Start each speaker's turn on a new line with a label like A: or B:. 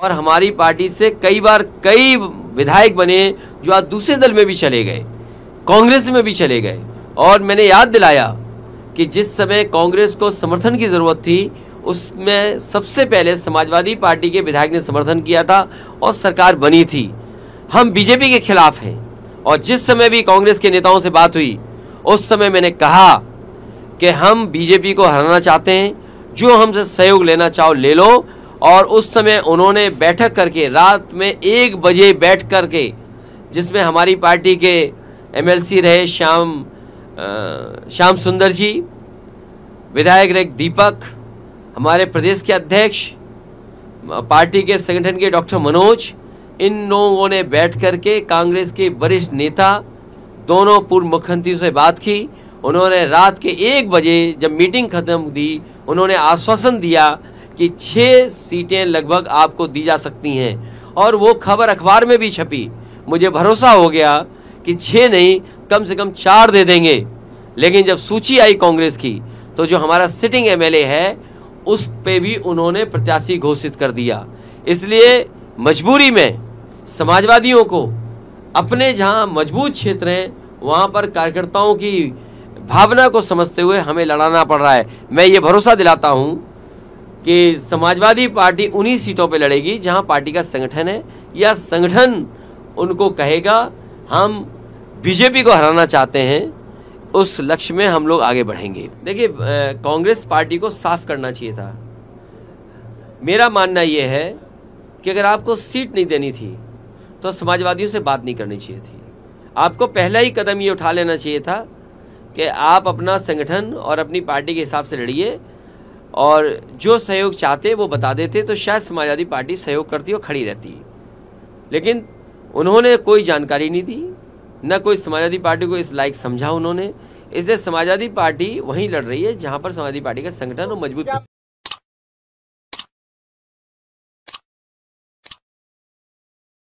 A: और हमारी पार्टी से कई बार कई विधायक बने जो आज दूसरे दल में भी चले गए, कांग्रेस में भी चले गए। और मैंने याद दिलाया कि जिस समय कांग्रेस को समर्थन की ज़रूरत थी, उसमें सबसे पहले समाजवादी पार्टी के विधायक ने समर्थन किया था और सरकार बनी थी। हम बीजेपी के खिलाफ हैं। और जिस समय भी कांग्रेस के नेताओं से बात हुई, उस समय मैंने कहा कि हम बीजेपी को हराना चाहते हैं, जो हमसे सहयोग लेना चाहो ले लो और उस समय उन्होंने बैठक करके, रात में एक बजे बैठ करके, जिसमें हमारी पार्टी के एमएलसी रहे श्याम श्याम सुंदर जी, विधायक रहे दीपक, हमारे प्रदेश के अध्यक्ष, पार्टी के संगठन के डॉक्टर मनोज, इन लोगों ने बैठ करके कांग्रेस के वरिष्ठ नेता, दोनों पूर्व मुख्यमंत्रियों से बात की। उन्होंने रात के एक बजे जब मीटिंग खत्म दी उन्होंने आश्वासन दिया कि छः सीटें लगभग आपको दी जा सकती हैं। और वो खबर अखबार में भी छपी। मुझे भरोसा हो गया कि छः नहीं, कम से कम चार दे देंगे। लेकिन जब सूची आई कांग्रेस की तो जो हमारा सिटिंग एमएलए है, उस पे भी उन्होंने प्रत्याशी घोषित कर दिया। इसलिए मजबूरी में समाजवादियों को अपने जहाँ मज़बूत क्षेत्र हैं, वहाँ पर कार्यकर्ताओं की भावना को समझते हुए हमें लड़ाना पड़ रहा है। मैं ये भरोसा दिलाता हूँ कि समाजवादी पार्टी उन्हीं सीटों पे लड़ेगी जहाँ पार्टी का संगठन है। या संगठन उनको कहेगा, हम बीजेपी को हराना चाहते हैं, उस लक्ष्य में हम लोग आगे बढ़ेंगे। देखिए कांग्रेस पार्टी को साफ़ करना चाहिए था। मेरा मानना यह है कि अगर आपको सीट नहीं देनी थी तो समाजवादियों से बात नहीं करनी चाहिए थी। आपको पहला ही कदम ये उठा लेना चाहिए था कि आप अपना संगठन और अपनी पार्टी के हिसाब से लड़िए। और जो सहयोग चाहते वो बता देते तो शायद समाजवादी पार्टी सहयोग करती और खड़ी रहती। लेकिन उन्होंने कोई जानकारी नहीं दी, न कोई समाजवादी पार्टी को इस लायक समझा उन्होंने। इसलिए समाजवादी पार्टी वहीं लड़ रही है, जहाँ पर समाजवादी पार्टी का संगठन और मज़बूत